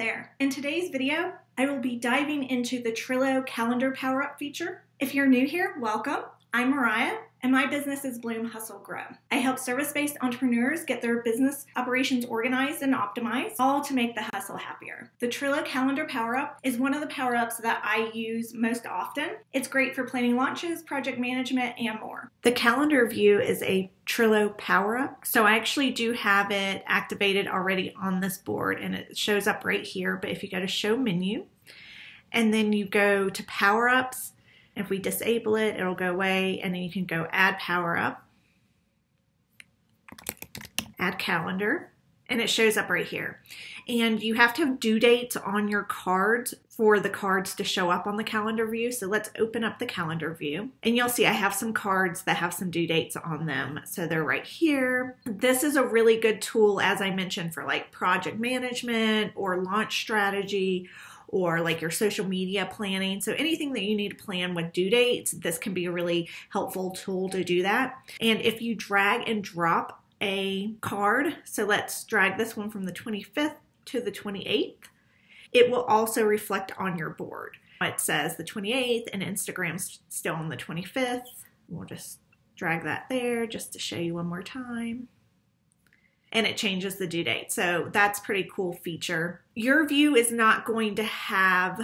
there! In today's video, I will be diving into the Trello Calendar Power Up feature. If you're new here, welcome. I'm Mariah, and my business is Bloom Hustle Grow. I help service based entrepreneurs get their business operations organized and optimized, all to make the hustle happier. The Trello Calendar Power Up is one of the power ups that I use most often. It's great for planning launches, project management, and more. The calendar view is a Trello power up. So I actually do have it activated already on this board and it shows up right here. But if you go to show menu and then you go to power ups, if we disable it, it'll go away and then you can go add power up, add calendar, and it shows up right here. And you have to have due dates on your cards for the cards to show up on the calendar view. So let's open up the calendar view and you'll see I have some cards that have some due dates on them. So they're right here. This is a really good tool, as I mentioned, for like project management or launch strategy or like your social media planning. So anything that you need to plan with due dates, this can be a really helpful tool to do that. And if you drag and drop a card, so let's drag this one from the 25th to the 28th, it will also reflect on your board. It says the 28th and Instagram's still on the 25th. We'll just drag that there just to show you one more time and it changes the due date. So that's pretty cool feature. Your view is not going to have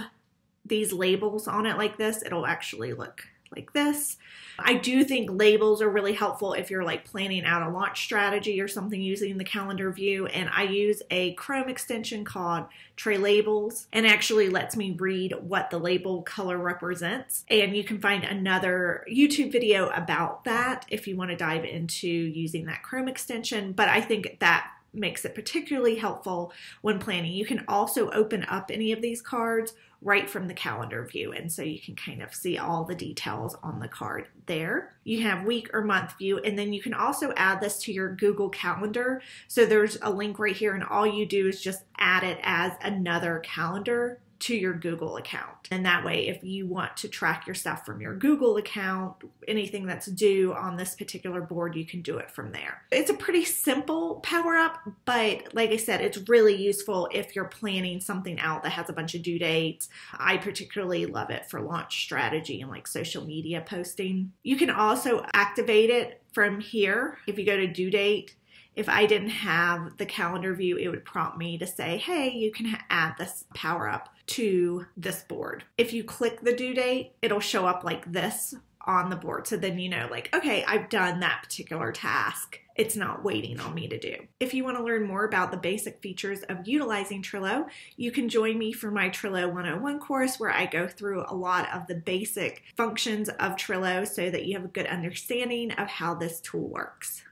these labels on it like this. It'll actually look like this. I do think labels are really helpful if you're like planning out a launch strategy or something using the calendar view. And I use a Chrome extension called Tray Labels and actually lets me read what the label color represents. And you can find another YouTube video about that if you want to dive into using that Chrome extension. But I think that makes it particularly helpful when planning. You can also open up any of these cards right from the calendar view. And so you can kind of see all the details on the card there. You have week or month view, and then you can also add this to your Google Calendar. So there's a link right here, and all you do is just add it as another calendar to your Google account. And that way, if you want to track your stuff from your Google account, anything that's due on this particular board, you can do it from there. It's a pretty simple power up, but like I said, it's really useful if you're planning something out that has a bunch of due dates. I particularly love it for launch strategy and like social media posting. You can also activate it from here. If you go to due date, if I didn't have the calendar view, it would prompt me to say, hey, you can add this power up to this board. If you click the due date, it'll show up like this on the board. So then you know, like, okay, I've done that particular task. It's not waiting on me to do. If you want to learn more about the basic features of utilizing Trello, you can join me for my Trello 101 course where I go through a lot of the basic functions of Trello so that you have a good understanding of how this tool works.